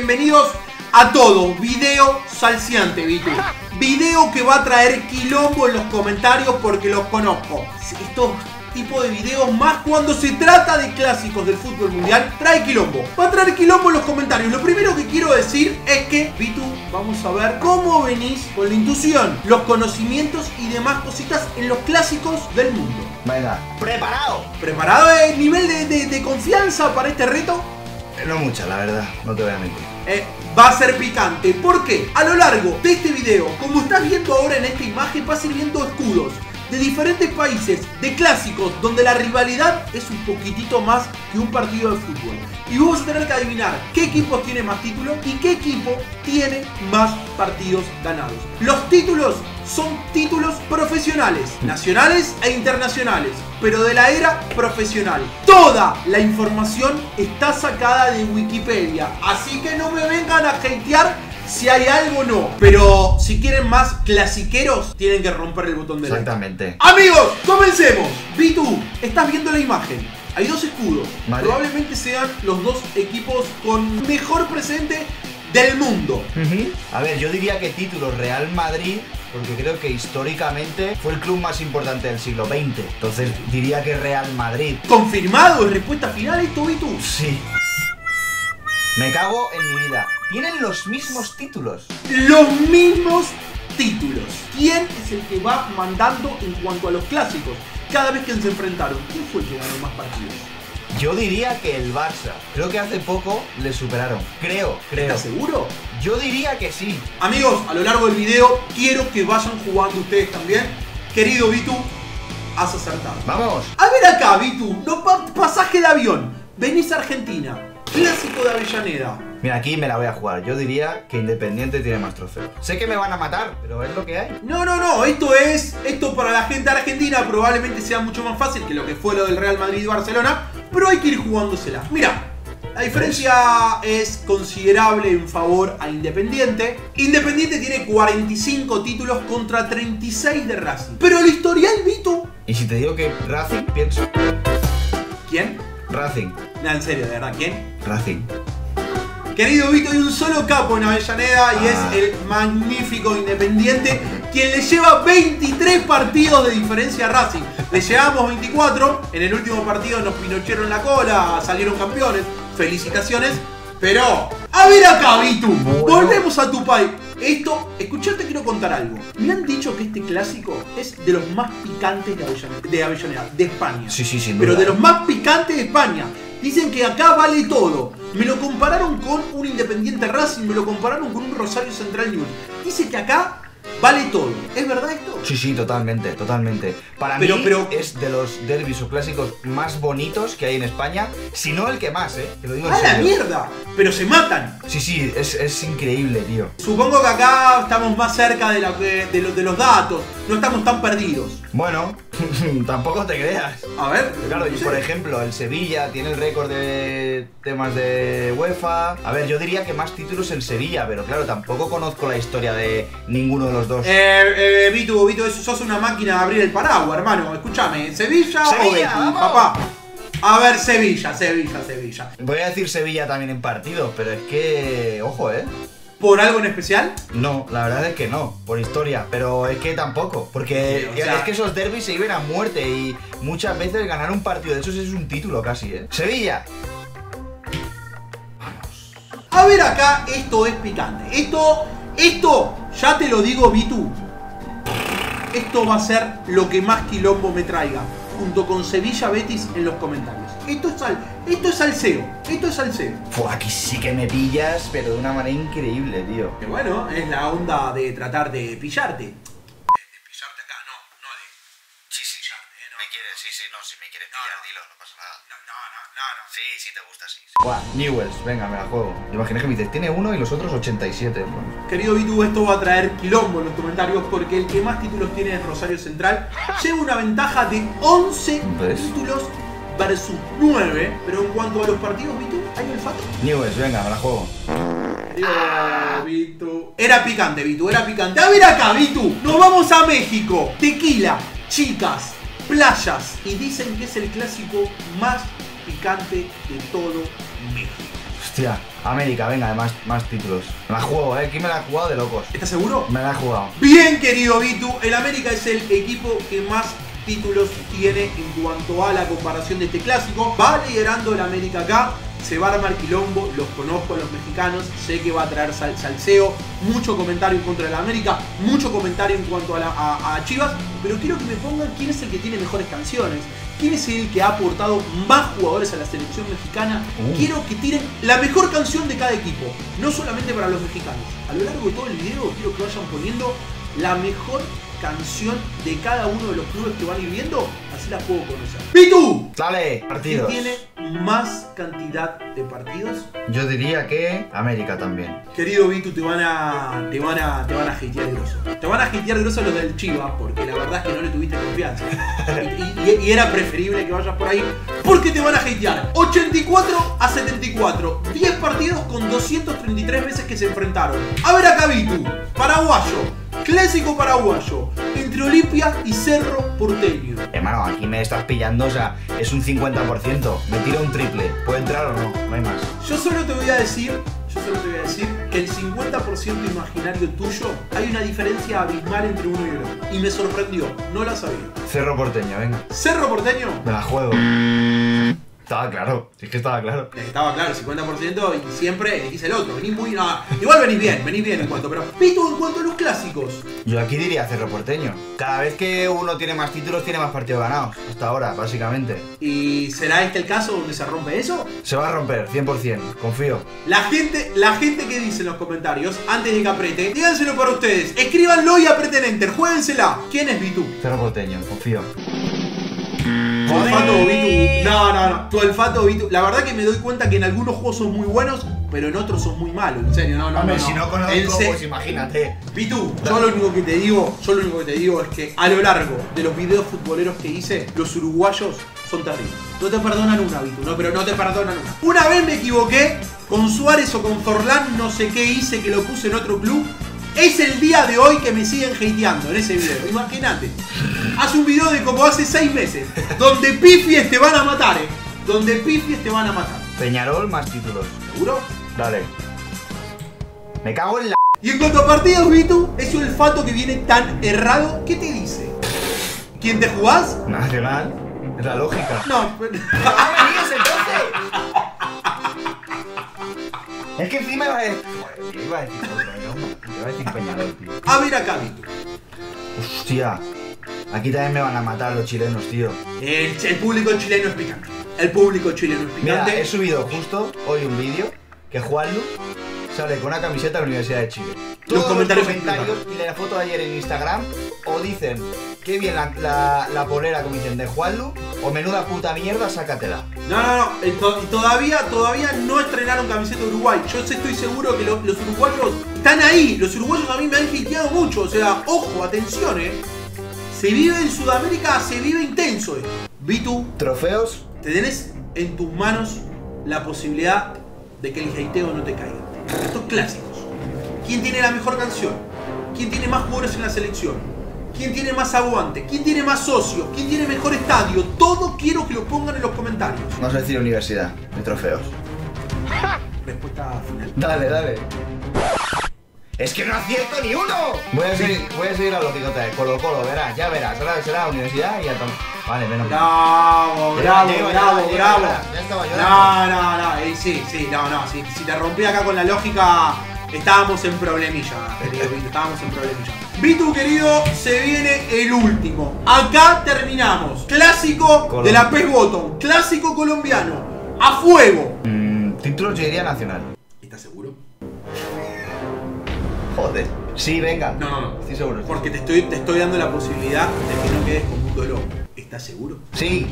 bienvenidos a todos. Video salciante, Vitu. Video que va a traer quilombo en los comentarios porque los conozco. Estos tipo de videos, más cuando se trata de clásicos del fútbol mundial, trae quilombo. Va a traer quilombo en los comentarios. Lo primero que quiero decir es que, Vitu, vamos a ver cómo venís con la intuición, los conocimientos y demás cositas en los clásicos del mundo. Venga, preparado. ¿Preparado el nivel de, confianza para este reto? No mucha, la verdad, no te voy a mentir. Eh, va a ser picante. ¿Por qué? A lo largo de este video, como estás viendo ahora en esta imagen, vas a ir viendo escudos de diferentes países, de clásicos, donde la rivalidad es un poquitito más que un partido de fútbol. Y vamos a tener que adivinar qué equipo tiene más títulos y qué equipo tiene más partidos ganados. Los títulos son títulos profesionales, nacionales e internacionales, pero de la era profesional. Toda la información está sacada de Wikipedia, así que no me vengan a hatear si hay algo, no. Pero si quieren más clasiqueros, tienen que romper el botón de Exactamente. Amigos, comencemos. Vitu, estás viendo la imagen. Hay dos escudos. Probablemente sean los dos equipos con mejor presente del mundo. A ver, yo diría que título Real Madrid, porque creo que históricamente fue el club más importante del siglo XX. Entonces diría que Real Madrid. ¿Confirmado? ¿Respuesta final esto, Vitu? Sí. Me cago en mi vida. Tienen los mismos títulos. Los mismos títulos. ¿Quién es el que va mandando en cuanto a los clásicos? Cada vez que se enfrentaron, ¿quién fue el que ganó más partidos? Yo diría que el Barça. Creo que hace poco le superaron. Creo, creo. ¿Estás seguro? Yo diría que sí. Amigos, a lo largo del video quiero que vayan jugando ustedes también. Querido Vitu, has acertado. Vamos. A ver acá, Vitu. No, pasaje de avión. Venís a Argentina. Clásico de Avellaneda. Mira, aquí me la voy a jugar. Yo diría que Independiente tiene más trofeos. Sé que me van a matar, pero es lo que hay. No, no, no. Esto es. Esto para la gente argentina probablemente sea mucho más fácil que lo que fue lo del Real Madrid y Barcelona. Pero hay que ir jugándosela. Mira. La diferencia es considerable en favor a Independiente. Independiente tiene 45 títulos contra 36 de Racing. Pero el historial, Vito. Y si te digo que Racing, pienso. ¿Quién? Racing. No, en serio, ¿de verdad? ¿Quién? Racing. Querido Vito, hay un solo capo en Avellaneda y es el magnífico Independiente, quien le lleva 23 partidos de diferencia a Racing. Le llevamos 24, en el último partido nos pinocheron la cola, salieron campeones. Felicitaciones. Pero, a ver acá, Vito, volvemos a tu país. Esto, escuchate, quiero contar algo. Me han dicho que este clásico es de los más picantes de Avellaneda, de, España. Sí, sí, sí. Pero de los más picantes de España. Dicen que acá vale todo. Me lo compararon con un Independiente Racing, me lo compararon con un Rosario Central News. Dice que acá vale todo. ¿Es verdad esto? Sí, sí, totalmente, totalmente. Para mí es de los derbis o clásicos más bonitos que hay en España, si no el que más, ¿eh? Te lo digo ¡A la mierda! Pero se matan. Sí, sí, es, increíble, tío. Supongo que acá estamos más cerca de, la, de, de los datos, no estamos tan perdidos. Bueno, tampoco te creas. A ver. Claro, por ejemplo, el Sevilla tiene el récord de temas de UEFA. A ver, yo diría que más títulos en Sevilla, pero claro, tampoco conozco la historia de ninguno de los dos. Eh, eh Vitu, Vitu, sos una máquina de abrir el paraguas, hermano. Escúchame, ¿Sevilla, Sevilla o papá? A ver, Sevilla, Sevilla, Sevilla. Voy a decir Sevilla también en partido, pero es que. Ojo, eh. ¿Por algo en especial? No, la verdad es que no, por historia, pero es que tampoco, porque es que esos derbis se iban a muerte y muchas veces ganar un partido de esos es un título casi, ¿eh? Sevilla. Vamos. A ver acá, esto es picante. Esto, esto, ya te lo digo, Vitu. Esto va a ser lo que más quilombo me traiga, junto con Sevilla Betis en los comentarios. Esto es, al, esto es salseo. Esto es salseo. Fue aquí sí que me pillas, pero de una manera increíble, tío. Que bueno, es la onda de tratar de pillarte. De, pillarte acá, no, no de. Sí, sí. Pillarte, ¿eh? no. Me quieres, sí, sí, no, si me quieres pillar, dilo, no pasa nada. No, no, no, no. Sí, sí te gusta, sí. Buah, Newells, venga, me la juego. Imaginé que me dices, tiene uno y los otros 87. Querido Vitu, esto va a traer quilombo en los comentarios porque el que más títulos tiene es Rosario Central. Lleva una ventaja de 11 títulos versus 9. Pero en cuanto a los partidos, Vitu, ¿hay olfato? Newells, venga, me la juego. Ah, Vitu. Era picante, Vitu, era picante. A ver acá, Vitu. Nos vamos a México. Tequila, chicas, playas. Y dicen que es el clásico más picante de todo México. Hostia, América, venga, más, más títulos. Me la juego, ¿eh? ¿Quién me la ha jugado de locos? ¿Estás seguro? Me la ha jugado. Bien, querido Vitu, el América es el equipo que más títulos tiene en cuanto a la comparación de este clásico. Va liderando el América acá. Se va a armar quilombo, los conozco a los mexicanos, sé que va a traer sal salseo, mucho comentario en contra de la América, mucho comentario en cuanto a, la, a, a Chivas, pero quiero que me pongan quién es el que tiene mejores canciones, quién es el que ha aportado más jugadores a la selección mexicana. Uh. Quiero que tiren la mejor canción de cada equipo, no solamente para los mexicanos. A lo largo de todo el video quiero que vayan poniendo la mejor canción de cada uno de los clubes que van a ir viendo, así la puedo conocer. ¡Pitu! Dale, ¿Quién partidos. tiene más cantidad de partidos? Yo diría que América también. Querido Vitu, te van a. te van a. te van a hatear grosso. Te van a hatear grosso los del Chivas, porque la verdad es que no le tuviste confianza. Y, y- y era preferible que vayas por ahí. Porque te van a hatear. 84 a 74. 10 partidos con 233 veces que se enfrentaron. A ver acá, Vitu. Paraguayo. Clásico paraguayo. Entre Olimpia y Cerro Porteño. Hermano, aquí me estás pillando, o sea, es un 50%. Me tiro un triple. ¿Puede entrar o no? No hay más. Yo solo te voy a decir, yo solo te voy a decir que el 50% imaginario tuyo hay una diferencia abismal entre uno y el otro. Y me sorprendió, no la sabía. Cerro porteño, venga. Cerro Porteño, Me la juego. Estaba claro, es que estaba claro. estaba claro, 50% y siempre elegís el otro. Venís muy. no, igual venís bien, venís bien en cuanto, pero. Pito, en cuanto a los clásicos. Yo aquí diría Cerro porteño. Cada vez que uno tiene más títulos, tiene más partidos ganados. Hasta ahora, básicamente. ¿Y será este el caso donde se rompe eso? Se va a romper, 100%, confío. La gente, la gente que dice en los comentarios, antes de que apriete, díganselo para ustedes. Escríbanlo y aprieten enter, juéguensela. ¿Quién es Vitu? Cerro porteño, confío. Tu olfato, Vitu. No, no, no. Tu olfato, Vitu. La verdad que me doy cuenta que en algunos juegos son muy buenos, pero en otros son muy malos. En serio, no, no. Hombre, no, si no conozco, se- pues imagínate. Vitu, yo lo único que te digo, yo lo único que te digo es que a lo largo de los videos futboleros que hice, los uruguayos son terribles. No te perdonan una, Vitu, no, pero no te perdonan una. Una vez me equivoqué con Suárez o con Forlán, no sé qué hice que lo puse en otro club. Es el día de hoy que me siguen hateando en ese video. Imagínate. Haz un video de como hace seis meses, donde pifies te van a matar, eh. Donde pifies te van a matar. Peñarol más títulos. ¿Seguro? Dale. Me cago en la. Y en cuanto a partidos, Vitu, ese olfato que viene tan errado, ¿qué te dice? ¿Quién te jugás? Nacional. Es la lógica. No, pero- ¡Ah! Es que encima iba a decir. Iba a decir. Iba a decir Peñarol, tío. A ver acá, Vitu. Hostia. Aquí también me van a matar los chilenos, tío. El, el público chileno es picante. El público chileno es Mira, picante. he subido justo hoy un vídeo que Juanlu sale con una camiseta de la Universidad de Chile. Todos comentarios los comentarios y la foto de ayer en Instagram o dicen qué bien la, la, la polera como dicen de Juanlu o menuda puta mierda, sácatela. No, no, no. eh, to- y todavía, todavía no estrenaron camiseta de Uruguay. Yo estoy seguro que lo- los uruguayos están ahí. Los uruguayos a mí me han hiteado mucho. O sea, ojo, atención, eh. Se vive en Sudamérica, se vive intenso, eh. Vitu, Trofeos, te tenés en tus manos la posibilidad de que el hateo no te caiga. Estos clásicos. ¿Quién tiene la mejor canción? ¿Quién tiene más jugadores en la selección? ¿Quién tiene más aguante? ¿Quién tiene más socios? ¿Quién tiene mejor estadio? Todo quiero que lo pongan en los comentarios. vamos a decir universidad, de trofeos. Respuesta final. Dale, dale. Es que no acierto ni uno. Voy a seguir, voy a seguir la lógica otra vez. Colo Colo, verás, ya verás. Será, será universidad y ya. Vale, menos mal. Bravo, Ya, bravo, bravo, ya, bravo. ya, estaba llorando. No, no, no. eh, sí, sí, no, no. Si, si te rompí acá con la lógica, estábamos en problemilla. Estábamos en problemilla. Vitu, querido, se viene el último. Acá terminamos. Clásico de la PES Bottom. Clásico colombiano. A fuego. Mm, títulos yo diría nacional. ¿Estás seguro? Joder. Sí, venga. No, no, no. Estoy seguro. Porque te estoy, te estoy dando la posibilidad de que no quedes con mundo loco. ¿Estás seguro? Sí.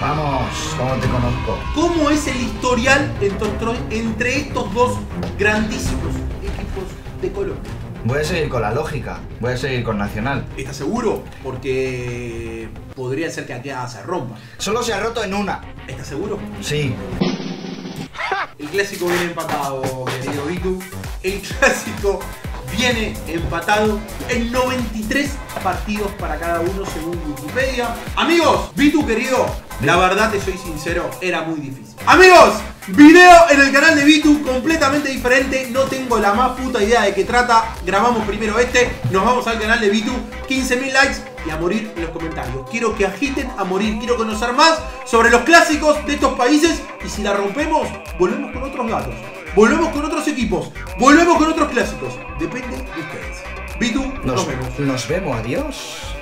Vamos, ¿cómo te conozco? ¿Cómo es el historial entre, estos dos grandísimos equipos de Colombia? Voy a seguir con la lógica. Voy a seguir con Nacional. ¿Estás seguro? Porque podría ser que acá se rompa. Solo se ha roto en una. ¿Estás seguro? Sí. Clásico viene empatado, querido Vitu. El clásico viene empatado en 93 partidos para cada uno según Wikipedia. Amigos, Vitu querido, La verdad, te soy sincero, era muy difícil. Amigos, video en el canal de Vitu completamente diferente. No tengo la más puta idea de qué trata. Grabamos primero este, nos vamos al canal de Vitu. 15.000 likes y a morir en los comentarios. Quiero que agiten a morir. Quiero conocer más sobre los clásicos de estos países. Y si la rompemos, volvemos con otros gatos. Volvemos con otros equipos. Volvemos con otros clásicos. Depende de ustedes. Vitu, nos, Nos, vemos. nos vemos, adiós.